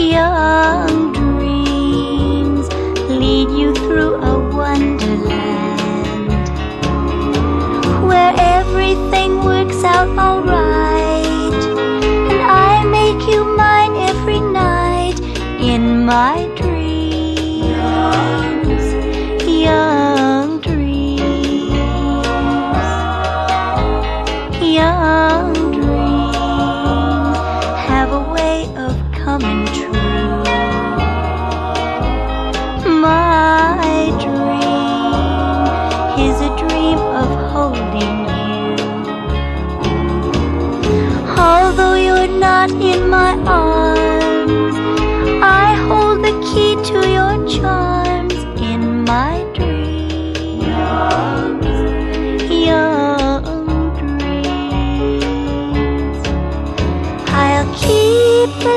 young dreams lead you through a wonderland where everything works out alright, and I make you mine every night in my true. My dream is a dream of holding you. Although you're not in my arms, I hold the key to your charms in my dreams. Young dreams. I'll keep the